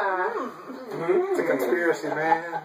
Mm-hmm. It's a conspiracy, man.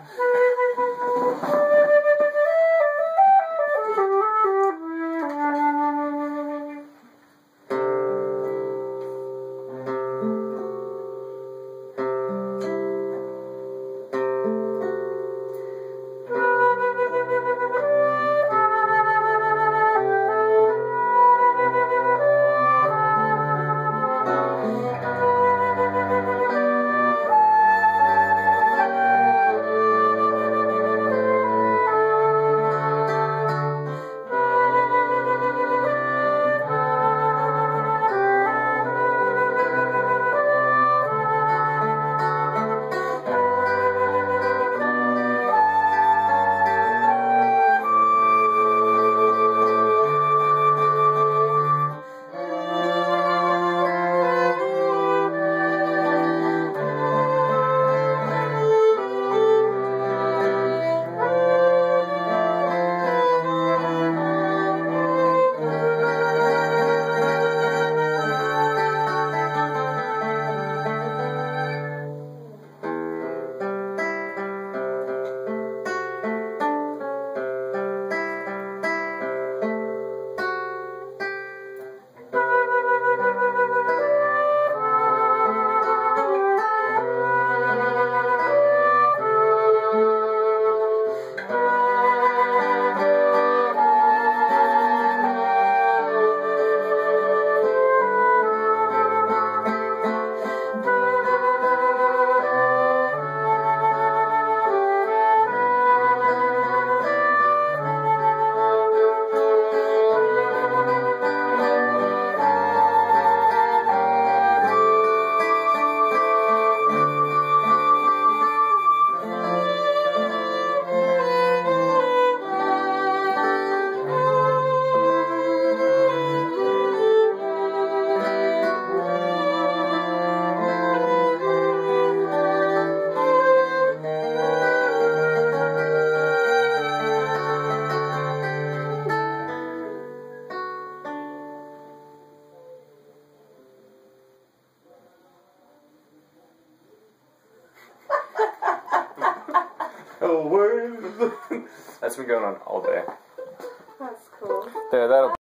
Words. That's been going on all day. That's cool. There, that'll.